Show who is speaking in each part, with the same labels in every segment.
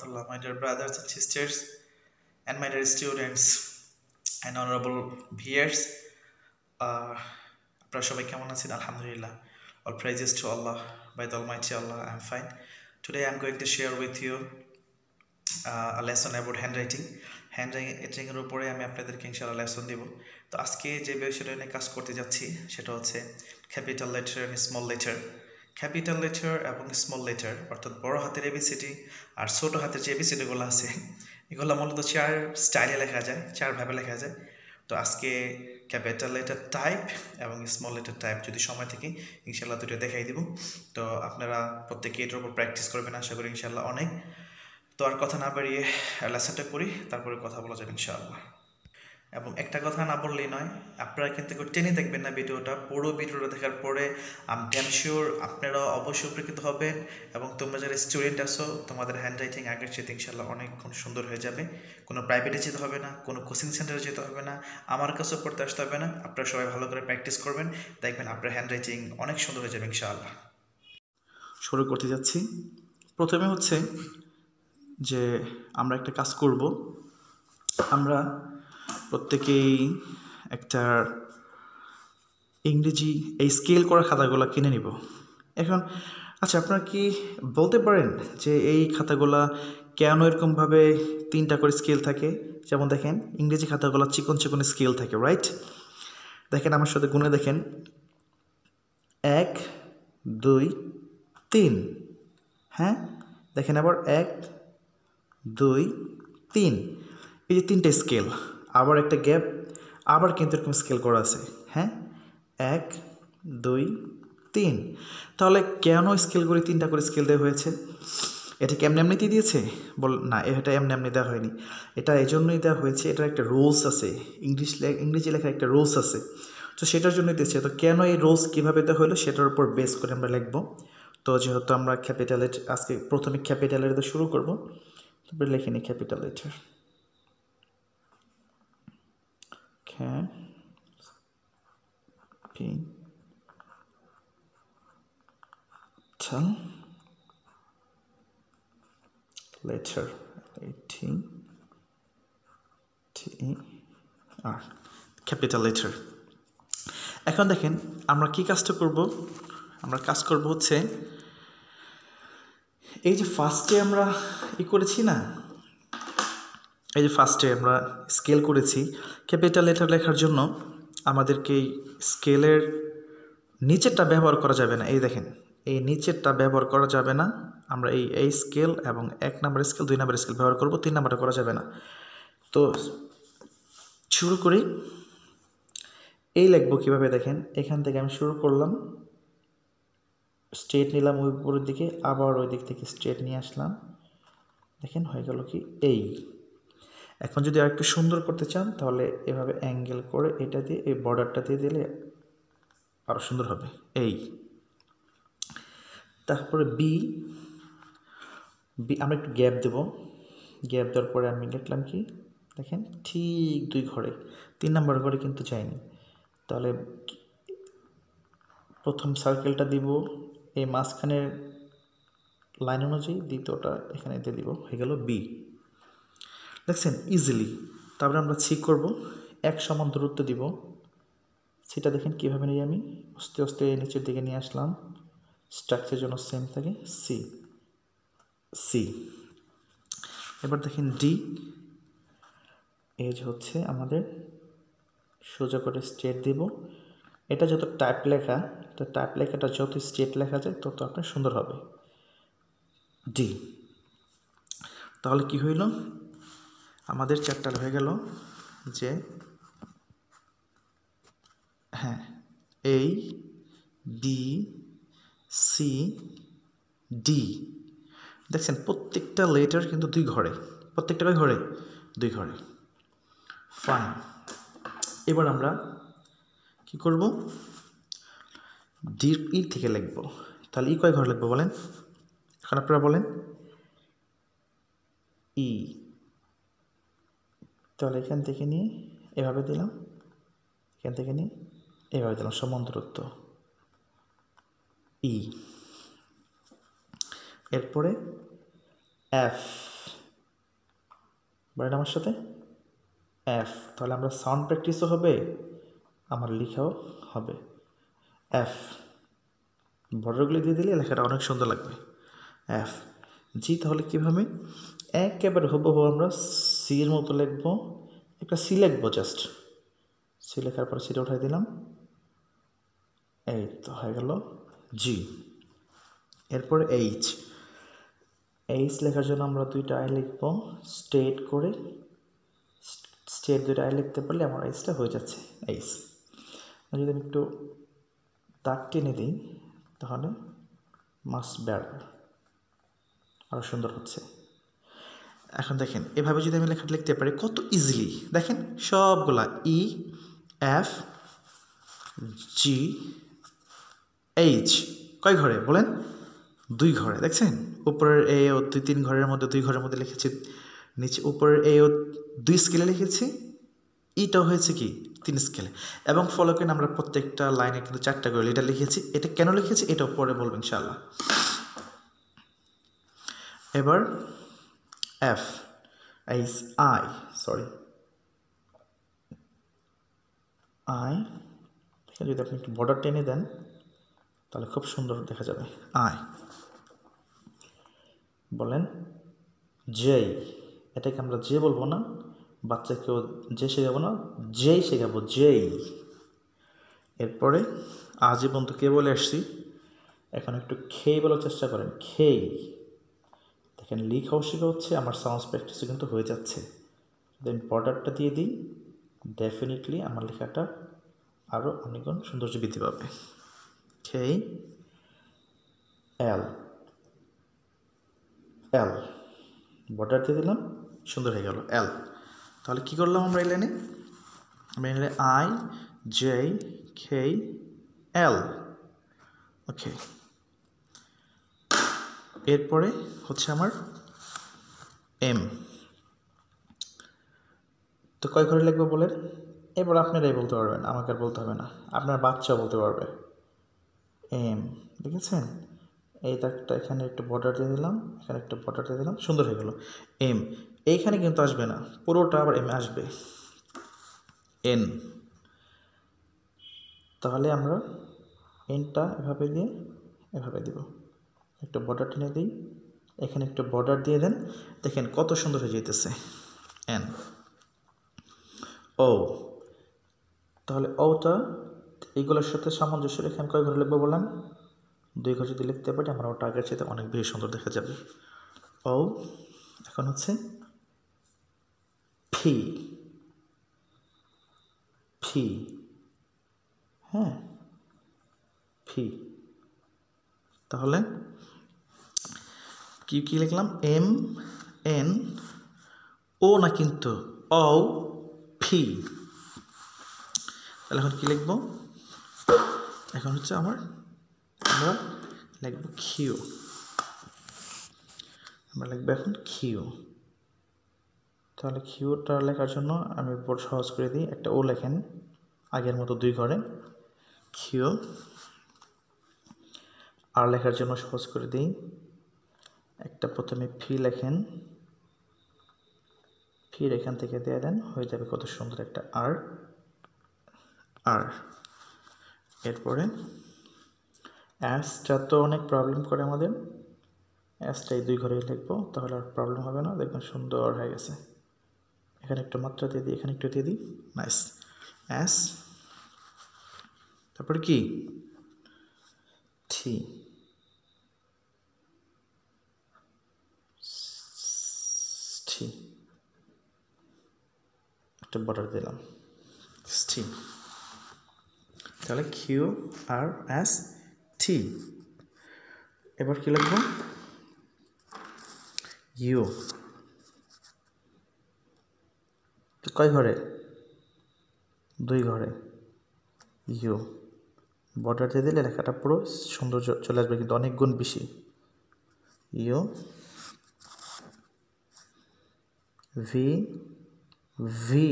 Speaker 1: warahmatullah, my dear brothers and sisters, and my dear students and honorable. Uh, আপনারা সবাই কেমন আছেন আলহামদুলিল্লাহ all praises to Allah by the Almighty Allah I'm fine today I'm going to share with you uh, a lesson about handwriting handwriting এর উপরে আমি আপনাদেরকে ইনশাআল্লাহ লেসন দিব তো আজকে যে বিষয়টা নিয়ে কাজ করতে যাচ্ছি সেটা হচ্ছে capital letter and small letter capital letter এবং স্মল লেটার, অর্থাৎ বড় হাতের এবিসিডি আর ছোট হাতের যে এবিসিডিগুলো আছে, এগুলো মূলত চার স্টাইলে লেখা যায় চারভাবে লেখা যায়। তো আজকে ক্যাপিটাল লেটার টাইপ এবং স্মল লেটার টাইপ যদি সময় থেকে ইনশাল্লাহ দুটো দেখাই দিব। তো আপনারা প্রত্যেকে এটার উপর প্র্যাকটিস করবেন, আশা করি ইনশাল্লাহ অনেক। তো আর কথা না বাড়িয়ে লেসনটা করি তারপরে কথা বলা যাবে ইনশাআল্লাহ। এবং একটা কথা না বললেই নয়, আপনারা কিন্তু কেউ টেনে দেখবেন না ভিডিওটা। পুরো ভিডিওটা দেখার পরে আম ড্যাম শিওর আপনারা অবশ্যই উপকৃত হবেন এবং তোমরা যারা স্টুডেন্ট আছো, তোমাদের হ্যান্ড রাইটিং আগের চেয়ে ইনশাল্লাহ অনেক সুন্দর হয়ে যাবে। কোনো প্রাইভেটে যেতে হবে না, কোনো কোচিং সেন্টারে যেতে হবে না, আমার কাছেও পড়তে আসতে হবে না। আপনারা সবাই ভালো করে প্র্যাকটিস করবেন, দেখবেন আপনার হ্যান্ড রাইটিং অনেক সুন্দর হয়ে যাবে ইনশাআল্লাহ। শুরু করতে যাচ্ছি। প্রথমে হচ্ছে যে আমরা একটা কাজ করব। আমরা প্রত্যেকেই একটা ইংরেজি এই স্কেল করা খাতাগুলো কিনে নিব। এখন আচ্ছা আপনারা কি বলতে পারেন যে এই খাতাগুলা কেন এরকমভাবে তিনটা করে স্কেল থাকে? যেমন দেখেন, ইংরেজি খাতাগুলো চিকন চিকন স্কেল থাকে রাইট দেখেন, আমার সাথে গুনে দেখেন। এক, দুই, তিন হ্যাঁ? দেখেন আবার এক, দুই, তিন। এই যে তিনটে স্কেল আবার একটা গ্যাপ, আবার কিন্তু এরকম স্কেল করা আছে। হ্যাঁ? এক, দুই, তিন। তাহলে কেন স্কেল করে তিনটা করে স্কেল দেওয়া হয়েছে? এটা কি এমনি এমনিতেই দিয়েছে? বল, না, এটা এমনি এমনি দেওয়া হয়নি। এটা এই জন্যই দেওয়া হয়েছে, এটার একটা রোলস আছে। ইংলিশ ইংরেজি লেখার একটা রোলস আছে। তো সেটার জন্যই দিয়েছে। তো কেন এই রোলস কীভাবে দেওয়া হলো সেটার উপর বেস করে আমরা লিখব। তো যেহেতু আমরা ক্যাপিটালের, আজকে প্রথমে ক্যাপিটালের শুরু করব, তারপরে লিখে নিই capital letter. Capital letter. T. T. আর ক্যাপিটাল লেটার এখন দেখেন, আমরা কি কাজটা করব? আমরা কাজ করব হচ্ছে, এই যে ফার্স্টে আমরা ই করেছি না? এই যে ফার্স্টে আমরা স্কেল করেছি ক্যাপিটাল লেটার লেখার জন্য আমাদেরকে এই স্কেলের নিচেরটা ব্যবহার করা যাবে না। এই দেখেন, এই নিচেরটা ব্যবহার করা যাবে না। আমরা এই এই স্কেল এবং এক নাম্বার স্কেল দুই নাম্বার স্কেল ব্যবহার করব, তিন নাম্বারটা করা যাবে না। তো শুরু করি। এই লিখব কীভাবে দেখেন, এখান থেকে আমি শুরু করলাম স্ট্রেট নিলাম ওই উপরের দিকে, আবার ওই দিক থেকে স্ট্রেট নিয়ে আসলাম। দেখেন হয়ে গেল কি? এই। এখন যদি আরেকটু সুন্দর করতে চান, তাহলে এভাবে অ্যাঙ্গেল করে এটা দিয়ে, এই বর্ডারটা দিয়ে দিলে আরও সুন্দর হবে। এই। তারপরে বি বি আমরা একটু গ্যাপ দেব। গ্যাপ দেওয়ার পরে আমি লিখলাম কি? দেখেন, ঠিক দুই ঘরে। তিন নম্বর ঘরে কিন্তু যায়নি। তাহলে প্রথম সার্কেলটা দিব। এই মাঝখানের লাইন অনুযায়ী দ্বিতীয়টা এখানে দিয়ে দিব। হয়ে গেল বি দেখছেন ইজিলি তারপরে আমরা সি করব, এক সমান দূরত্ব দিব। সেটা দেখেন কীভাবে নিয়ে আমি আস্তে আস্তে নিচের দিকে নিয়ে আসলাম। স্ট্রাকচার জন্য সেম থাকে সি সি এবার দেখেন ডি এজ হচ্ছে আমাদের সোজা করে স্টেট দিব। এটা যত টাইপ লেখা, তো টাইপ লেখাটা যত স্টেট লেখা যায়, তত আপনার সুন্দর হবে। ডি তাহলে কি হইল? আমাদের চ্যাপ্টার হয়ে গেল যে হ্যাঁ এই বি সি ডি দেখছেন, প্রত্যেকটা লেটার কিন্তু দুই ঘরে, প্রত্যেকটা ঘরে, দুই ঘরে। ফাইন এবার আমরা কি করব? ডি ই থেকে লিখব। তাহলে ই কয় ঘর লিখব বলেন? এখন আপনারা বলেন? ই তাহলে এখান থেকে নিয়ে এভাবে দিলাম, এখান থেকে নিয়ে এভাবে দিলাম। সমান দূরত্ব ই এরপরে এফ বলেন আমার সাথে। এফ তাহলে আমরা সাউন্ড প্র্যাকটিসও হবে, আমার লেখাও হবে। এফ বর্ডারগুলি দিয়ে দিলে লেখাটা অনেক সুন্দর লাগবে। এফ জি তাহলে কীভাবে? একেবারে হুবহু আমরা সির মতো লিখব। একটা সি লিখব জাস্ট সি লেখার পর সিটা উঠাই দিলাম। এই তো হয়ে গেল জি এরপর এইচ এইচ লেখার জন্য আমরা দুইটা আই লিখব। স্টেট করে স্টেট দুইটা আই লিখতে পারলে আমার এইচটা হয়ে যাচ্ছে এইচ যদি আমি একটু দাগ টেনে দিই, তাহলে মাস বেড় আরও সুন্দর হচ্ছে। এখন দেখেন, এভাবে যদি আমি লেখাটা লিখতে পারি, কত ইজিলি দেখেন, সবগুলা ই এফ জি এইচ কয় ঘরে বলেন? দুই ঘরে, দেখছেন? উপরের এ ও দুই, তিন ঘরের মধ্যে, দুই ঘরের মধ্যে লিখেছি, নিচে উপরের এ ও দুই স্কেলে লিখেছি ইটা হয়েছে কি? তিন স্কেলে এবং ফলো করে আমরা প্রত্যেকটা লাইনে কিন্তু চারটা করে এটা লিখেছি। এটা কেন লিখেছি? এটা পরে বলব ইনশাল্লাহ এবার F H I sorry I যদি আপনি একটু বর্ডার টেনে দেন, তাহলে খুব সুন্দর দেখা যাবে। আই বলেন জেই এটাকে আমরা যে বলব না, বাচ্চাকেও যে শেখাবো না যেই শেখাবো যেই এরপরে আজই বন্ধু কে বলে আসছি? এখন একটু খেয়ে বলার চেষ্টা করেন খেই দেখেন লিক শেখা হচ্ছে, আমার সাউন্ড প্র্যাকটিসও কিন্তু হয়ে যাচ্ছে। যদি আমি বর্ডারটা দিয়ে দিই। ডেফিনেটলি আমার লেখাটা আরও অনেকগুণ সৌন্দর্য বৃদ্ধি পাবে। খেই এল এল বর্ডার দিয়ে দিলাম, সুন্দর হয়ে গেল। এল তাহলে কী করলাম আমরা এই লাইনে? আমরা এখানে আই জে কে এল ওকে এরপরে হচ্ছে আমার এম তো কয় ঘরে লিখব বলেন? এবার আপনারাই বলতে পারবেন, আমাকে আর বলতে হবে না। আপনার বাচ্চা বলতে পারবে। এম দেখেছেন? এই দাগটা এখানে একটু বর্ডার দিয়ে দিলাম, এখানে একটু বর্ডার দিয়ে দিলাম, সুন্দর হয়ে গেল। এম এইখানে কিন্তু আসবে না, পুরোটা আবার এম আসবে। এন তাহলে আমরা এনটা এভাবে দিয়ে, এভাবে দিব। একটু বর্ডার টেনে দিই। এখানে একটা বর্ডার দিয়ে দেন। দেখেন কত সুন্দর হয়ে যেতেছে এন ও তাহলে ওটা এইগুলোর সাথে সামঞ্জস্য রেখে আমি কয় ঘরে লিখব বললাম? দুই ঘর যদি লিখতে পারি, আমার ওটা আগের চাইতে অনেক বেশি সুন্দর দেখা যাবে। ও এখন হচ্ছে ফি ফি হ্যাঁ? ফি তাহলে কি কি লিখলাম? এম, এন, ও না কিন্তু, ও, ফি। তাহলে এখন কী লিখব? এখন হচ্ছে আমার, আমরা লিখব খিউ আমরা লিখব এখন খিউ তাহলে খিউটা লেখার জন্য আমি বোর্ড সহজ করে দিই। একটা ও লেখেন, আগের মতো দুই ঘরে। খিউ আর লেখার জন্য সহজ করে দিই। একটা প্রথমে ফি লেখেন। ফির এখান থেকে দিয়ে দেন, হয়ে যাবে কত সুন্দর একটা আর আর এরপরে অ্যাসটা তো অনেক প্রবলেম করে আমাদের। অ্যাসটা এই দুই ঘরেই লিখব, তাহলে আর প্রবলেম হবে না। দেখবেন সুন্দর হয়ে গেছে। এখানে একটু মাত্রা দিয়ে দিই, এখানে একটু দিয়ে দিই। নাইস অ্যাস তারপরে কি? থি বর্ডার দিলাম। থি তাহলে কিউ আর এস টি এবার কি লিখব? ইউ কয় ঘরে? দুই ঘরে। ইউ বর্ডার দিয়ে দিলে লেখাটা পুরো সুন্দর চলে আসবে, কিন্তু অনেক গুণ বেশি। ইউ ভি ভি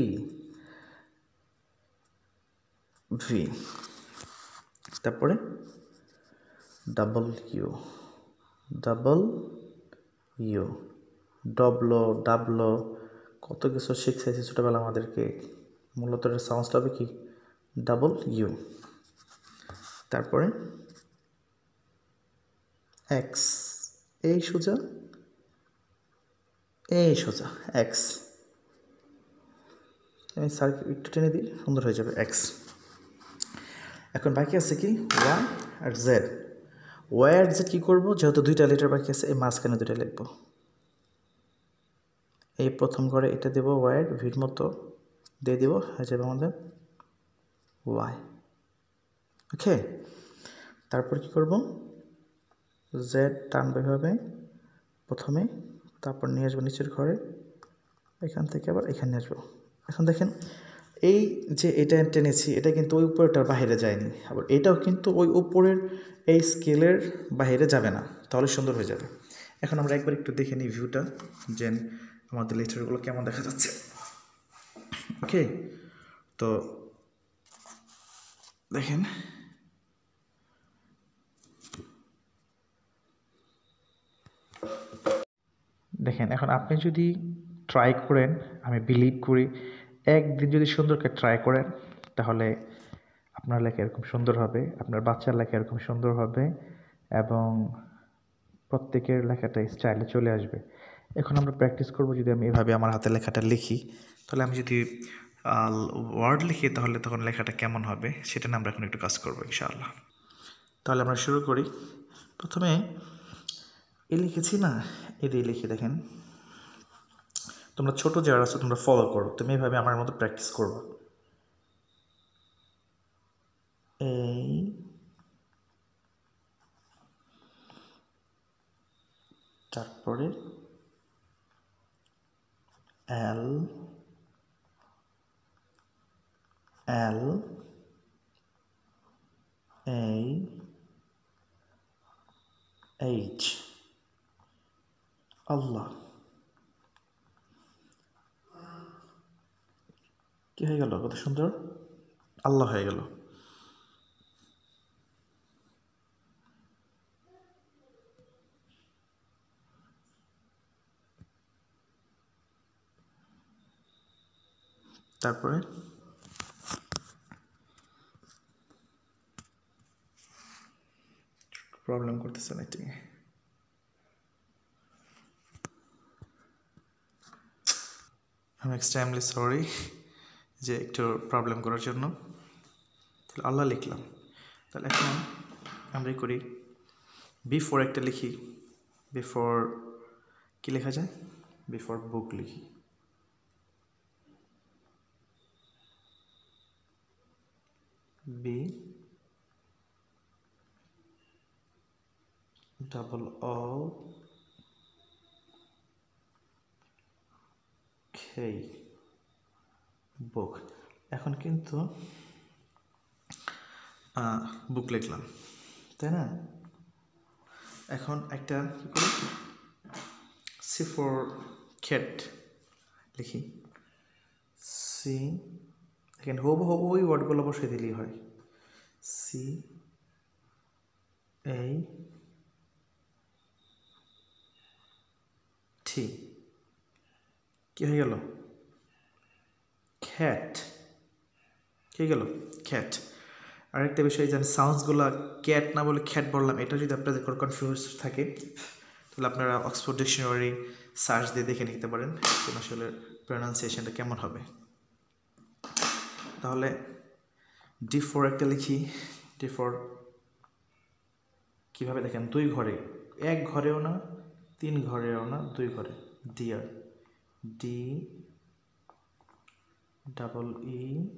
Speaker 1: ভি তারপরে double U double U double double কত কিছু শিখতেছি ছোটোবেলা আমাদেরকে? মূলত এর সাউন্ডসটা হবে কি? ডাবল ইউ তারপরে এক্স এই সোজা? এই সোজা এক্স আমি স্যার একটু টেনে দিই, সুন্দর হয়ে যাবে এক্স এখন বাকি আছে কি? ওয়াই আর জেড ওয়াই আর জেড কী করব? যেহেতু দুইটা লেটার বাকি আছে, এই মাঝখানে দুইটা লিখব। এই প্রথম ঘরে এটা দেবো ওয়াইয়ের ভির মতো। দিয়ে দেবো, হয়ে যাবে আমাদের ওয়াই ওকে তারপর কি করব? জেড টানবো এভাবে, প্রথমে, তারপর নিয়ে আসব নিচের ঘরে। এখান থেকে আবার এখানে আসব। এখন দেখেন, এই যে এটা টেনেছি, এটা কিন্তু ওই উপরেটার বাইরে যায়নি। আবার এটাও কিন্তু ওই উপরের এই স্কেলের বাইরে যাবে না, তাহলে সুন্দর হয়ে যাবে। এখন আমরা একবার একটু দেখে নিই ভিউটা যে আমাদের লেটারগুলো কেমন দেখা যাচ্ছে। ওকে, তো দেখেন দেখেন, এখন আপনি যদি ট্রাই করেন, আমি বিলিভ করি একদিন যদি সুন্দর করে ট্রাই করেন, তাহলে আপনার লেখা এরকম সুন্দর হবে, আপনার বাচ্চার লেখা এরকম সুন্দর হবে এবং প্রত্যেকের লেখাটা স্টাইলে চলে আসবে। এখন আমরা প্র্যাকটিস করব যদি আমি এভাবে আমার হাতে লেখাটা লিখি, তাহলে আমি যদি ওয়ার্ড লিখি, তাহলে তখন লেখাটা কেমন হবে, সেটা নিয়ে আমরা এখন একটু কাজ করব, ইনশাআল্লাহ। তাহলে আমরা শুরু করি। প্রথমে এ লিখেছি না? এ দিয়ে লিখে, দেখেন। তোমরা ছোট যারা আছো, তোমরা ফলো করো। তুমি এভাবে আমার মতো প্র্যাকটিস করব। এই তারপরে এল এল এই এইচ আল্লাহ। কি হয়ে গেল কত সুন্দর? আল্লাহ হয়ে গেল। তারপরে? প্রবলেম করতেছে নেটিং আমি এক্সট্রিমলি সরি যে একটু প্রবলেম করার জন্য। তাহলে আল্লাহ লিখলাম। তাহলে এখন আমরা করি। বিফোর একটা লিখি। বিফোর কি লেখা যায়? বিফোর বুক লিখি। বি ডাবল ও খেই বুক এখন কিন্তু বুক লিখলাম। তাই না? এখন একটা কি করি? সি ফর খেট লিখি। সি দেখেন হবু হবু ওই ওয়ার্ডগুলো বসিয়ে দিলেই হয়। সি এই টি কি হয়ে গেল? খ্যাট। কি গেল, খ্যাট। আরেকটা বিষয় যেন সাউন্ডসগুলো ক্যাট না বলে খ্যাট বললাম, এটা যদি আপনাদের কোনো কনফিউজ থাকে, তাহলে আপনারা অক্সফোর্ড ডিকশনারি সার্চ দিয়ে দেখে নিতে পারেন আসলে প্রনাউন্সিয়েশনটা কেমন হবে। তাহলে ডি ফোর একটা লিখি ডি ফোর কীভাবে দেখেন, দুই ঘরে, এক ঘরেও না, তিন ঘরেও না, দুই ঘরে dear D double E.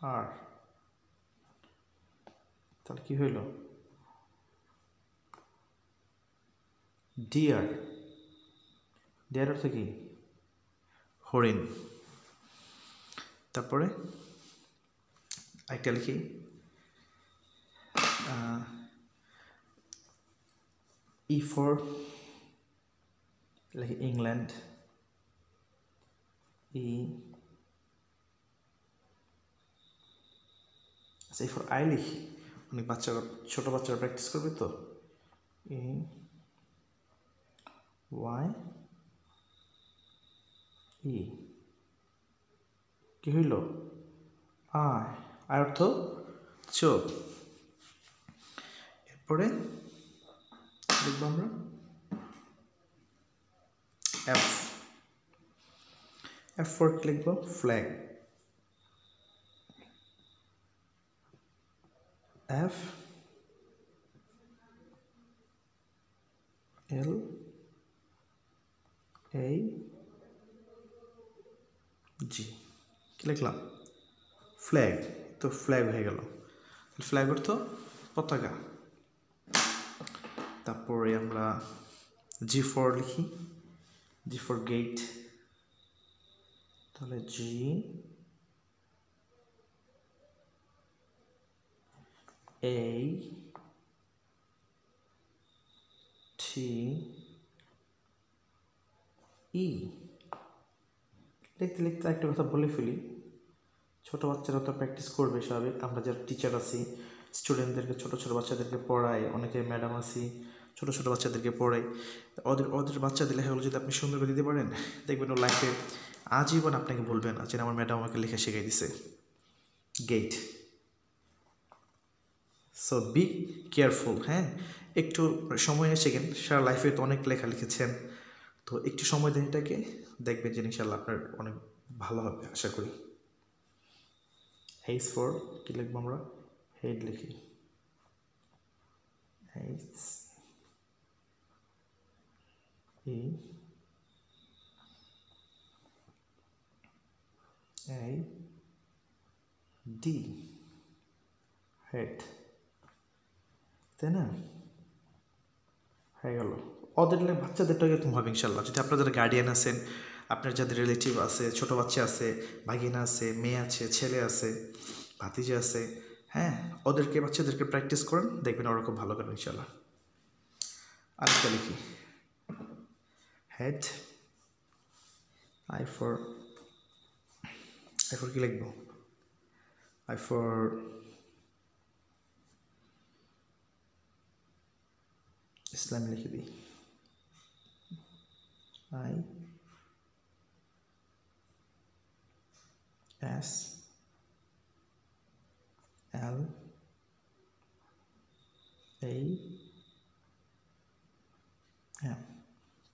Speaker 1: R. তাহলে কি হইল? ডিয়ার। ডিয়ার অর্থ কি? হরিণ। তারপরে একটা লিখি। ই ফর লিখি ইংল্যান্ড ই আচ্ছা এই ফর আই লিখি। অনেক বাচ্চারা ছোটো বাচ্চারা প্র্যাকটিস করবে তো? ই ওয়াই ই কি হইল? আয় আয় অর্থ চোখ। এরপরে লিখব আমরা। এফ এফ ফোর লিখব flag F L A G কি লিখলাম ফ্ল্যাগ তো ফ্ল্যাগ হয়ে গেল। ফ্ল্যাগ অর্থ পতাকা। তারপরে আমরা জি ফোর লিখি। জি ফোর গেট তাহলে জি এই টি ই লিখতে লিখতে একটা কথা বলে ফেলি। ছোট বাচ্চারা তো প্র্যাকটিস করবে স্বাভাবিক। আমরা যারা টিচার আছি স্টুডেন্টদেরকে ছোট ছোট বাচ্চাদেরকে পড়াই অনেকে ম্যাডাম আছি। ছোট ছোট বাচ্চাদেরকে পড়াই। ওদের ওদের বাচ্চাদের লেখাগুলো যদি আপনি সুন্দর করে দিতে পারেন, দেখবেন ও লাইফে আজীবন আপনাকে বলবেন যে, আমার ম্যাডাম আমাকে লেখা শিখিয়ে দিছে। গেট সো বি কেয়ারফুল হ্যাঁ? একটু সময় গেন সারা লাইফে তো অনেক লেখা লিখেছেন। তো একটু সময় দেন এটাকে, দেখবেন যে ইনশাল্লাহ আপনার অনেক ভালো হবে, আশা করি। হেইস ফর কী লিখব আমরা? হেড লিখি। হেইস এই ডি হেড তাই না? হয়ে গেল। ওদের বাচ্চাদেরটা এরকম হবে ইনশাল্লাহ। যদি আপনার যারা গার্ডিয়ান আছেন আপনার যাদের রিলেটিভ আছে, ছোট বাচ্চা আছে, ভাগিনা আছে, মেয়ে আছে, ছেলে আছে, ভাতিজা আছে হ্যাঁ ওদেরকে, বাচ্চাদেরকে প্র্যাকটিস করেন, দেখবেন ওরা খুব ভালো করেন ইনশাল্লাহ। আরেকটা লিখি। Head I for I for কি লিখব আই ফর ইসলাম লিখে দিই আই এস এল এই হ্যাঁ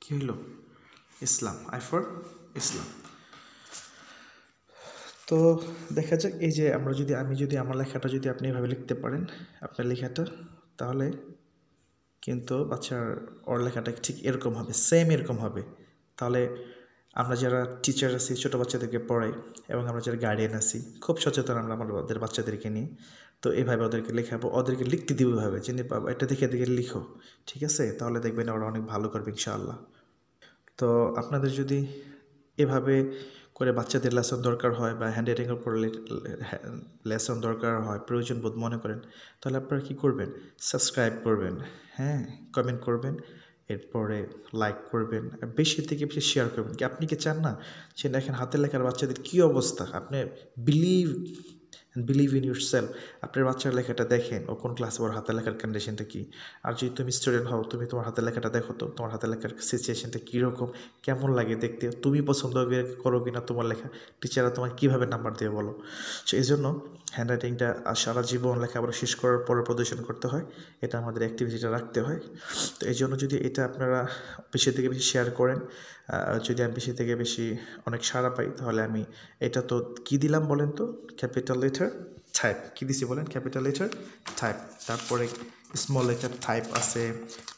Speaker 1: কি হইল? Islam, I for Islam. তো দেখা যাক, এই যে আমরা যদি, আমি যদি আমার লেখাটা যদি আপনি এভাবে লিখতে পারেন, আপনার লেখাটা, তাহলে কিন্তু বাচ্চার, ওর লেখাটা ঠিক এরকম হবে সেম এরকম হবে। তাহলে আমরা যারা টিচার আছি, ছোটো বাচ্চাদেরকে পড়াই, এবং আমরা যারা গার্ডিয়ান আছি, খুব সচেতন আমরা আমাদের বাচ্চাদেরকে নিয়ে, তো এভাবে ওদেরকে লেখাবো, ওদেরকে লিখতে দিব এভাবে, যে এটা দেখে দেখে লিখো, ঠিক আছে? তাহলে দেখবেন ওরা অনেক ভালো করবে, ইনশাআল্লাহ। তো আপনাদের যদি এভাবে করে বাচ্চাদের লেসন দরকার হয় বা হ্যান্ড রাইটিংয়ের উপর লেসন দরকার হয়, প্রয়োজন বোধ মনে করেন, তাহলে আপনারা কী করবেন? সাবস্ক্রাইব করবেন হ্যাঁ? কমেন্ট করবেন, এরপরে লাইক করবেন বেশি থেকে বেশি শেয়ার করবেন। কি আপনি কি চান না? সে দেখেন হাতের লেখার বাচ্চাদের কী অবস্থা? আপনি believe believe in yourself আপনার বাচ্চার লেখাটা দেখেন, ও কোন ক্লাসে ওর হাতের লেখার কন্ডিশনটা কী? আর যদি তুমি স্টুডেন্ট হও, তুমি তোমার হাতের লেখাটা দেখো তো, তোমার হাতের লেখার সিচুয়েশনটা কীরকম, কেমন লাগে দেখতে, তুমি পছন্দ করো কি না তোমার লেখা? টিচাররা তোমাকে কীভাবে নাম্বার দিয়ে বলো? সো এই জন্য হ্যান্ড রাইটিংটা সারা জীবন লেখাপড়া শেষ করার পরে প্রদর্শন করতে হয়, এটা আমাদের অ্যাক্টিভিটিটা রাখতে হয়। তো এই জন্য যদি এটা আপনারা বেশি থেকে বেশি শেয়ার করেন যদি আমি বেশি থেকে বেশি অনেক সাড়া পাই, তাহলে আমি এটা তো কী দিলাম বলেন তো? ক্যাপিটাল লেটার টাইপ কী দিছি বলেন? ক্যাপিটাল লেটার টাইপ তারপরে স্মল লেটার টাইপ আছে,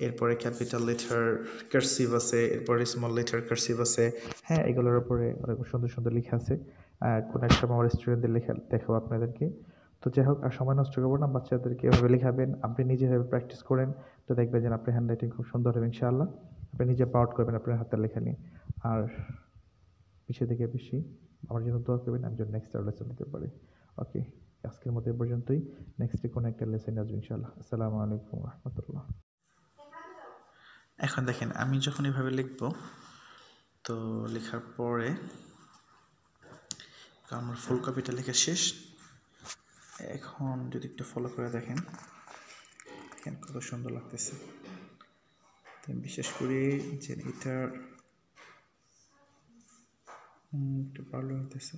Speaker 1: এরপরে ক্যাপিটাল লেটার কার্সিভ আছে, এরপরে স্মল লেটার কার্সিভ আছে। হ্যাঁ এগুলোর উপরে অনেক সুন্দর সুন্দর লেখা আছে। কোনো এক সময় আমার স্টুডেন্টদের লেখা, দেখাবো আপনাদেরকে। তো যাই হোক, আর সময় নষ্ট করব না বাচ্চাদেরকে এভাবে লেখাবেন, আপনি নিজেভাবে প্র্যাকটিস করেন, তো দেখবেন যে আপনার হ্যান্ড রাইটিং খুব সুন্দর হবে, ইনশাআল্লাহ। আপনি নিজে পাউট করবেন আপনার হাতের লেখা নিয়ে। আর বেশি থেকে বেশি, আমার জন্য দোয়া করবেন, আমি যেন নেক্সট লেসন দিতে পারি। ওকে আজকের মতো এ পর্যন্তই। নেক্সটে কোনো একটা লেসন আসবে ইনশাআল্লাহ। আসসালামু আলাইকুম রহমতুল্লাহ এখন দেখেন, আমি যখন এভাবে লিখব, তো লেখার পরে আমার ফুল কপিটা লেখা শেষ, এখন যদি একটু ফলো করে দেখেন দেখেন কত সুন্দর লাগতেছে।
Speaker 2: বিশ্বাস করি যে এটার একটু ভালো হইতেছে।